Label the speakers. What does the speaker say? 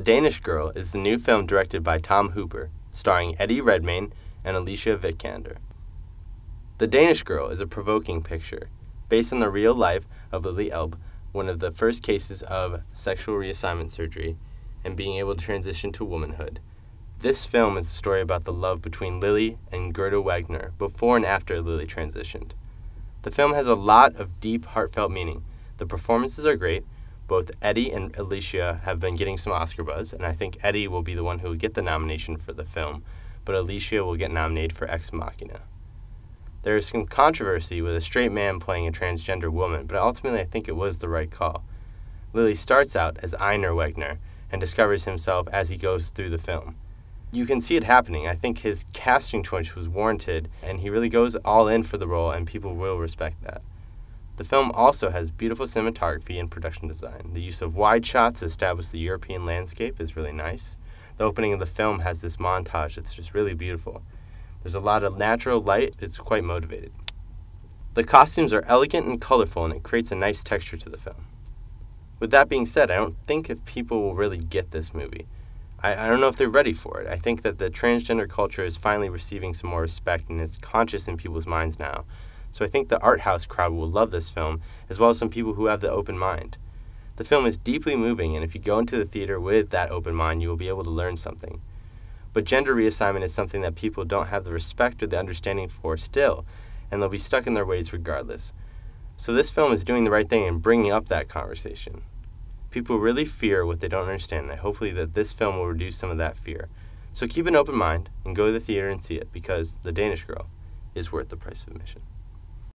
Speaker 1: Danish Girl is the new film directed by Tom Hooper, starring Eddie Redmayne and Alicia Vikander. The Danish Girl is a provoking picture, based on the real life of Lili Elbe, one of the first cases of sexual reassignment surgery and being able to transition to womanhood. This film is a story about the love between Lili and Gerda Wagner before and after Lili transitioned. The film has a lot of deep, heartfelt meaning. The performances are great. Both Eddie and Alicia have been getting some Oscar buzz, and I think Eddie will be the one who will get the nomination for the film, but Alicia will get nominated for Ex Machina. There is some controversy with a straight man playing a transgender woman, but ultimately I think it was the right call. Lili starts out as Einar Wagner and discovers himself as he goes through the film. You can see it happening. I think his casting choice was warranted, and he really goes all in for the role, and people will respect that. The film also has beautiful cinematography and production design. The use of wide shots to establish the European landscape is really nice. The opening of the film has this montage that's just really beautiful. There's a lot of natural light, it's quite motivated. The costumes are elegant and colorful, and it creates a nice texture to the film. With that being said, I don't think if people will really get this movie. I, I don't know if they're ready for it. I think that the transgender culture is finally receiving some more respect and is conscious in people's minds now. So I think the art house crowd will love this film, as well as some people who have the open mind. The film is deeply moving, and if you go into the theater with that open mind, you will be able to learn something. But gender reassignment is something that people don't have the respect or the understanding for still, and they'll be stuck in their ways regardless. So this film is doing the right thing and bringing up that conversation. People really fear what they don't understand, and hopefully that this film will reduce some of that fear. So keep an open mind and go to the theater and see it because The Danish Girl is worth the price of admission.